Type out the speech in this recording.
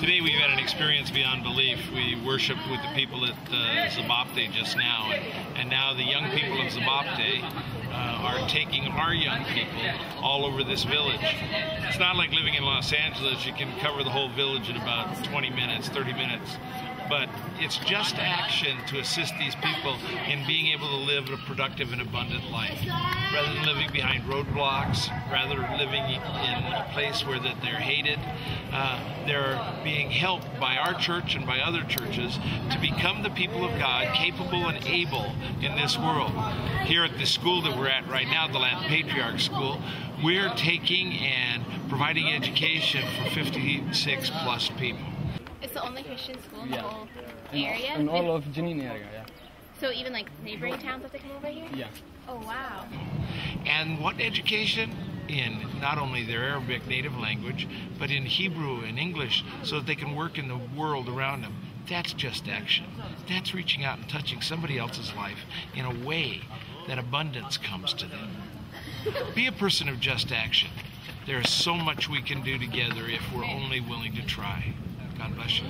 Today we've had an experience beyond belief. We worshiped with the people at uh, Zababdeh just now, and, and now the young people of Zababdeh uh, are taking our young people all over this village. It's not like living in Los Angeles. You can cover the whole village in about 20 minutes, 30 minutes but it's just action to assist these people in being able to live a productive and abundant life rather than living behind roadblocks rather living in a place where that they're hated uh, they're being helped by our church and by other churches to become the people of god capable and able in this world here at the school that we're at right now the Latin patriarch school we're taking and providing education for 56 plus people It's the only Christian school in the whole area. in all of Jenin area, yeah. so even like neighboring towns have to come over here. Yeah. Oh wow. and what education in not only their Arabic native language, but in Hebrew and English so that they can work in the world around them. That's just action. That's reaching out and touching somebody else's life in a way that abundance comes to them. Be a person of just action. There is so much we can do together if we're only willing to try. God bless you.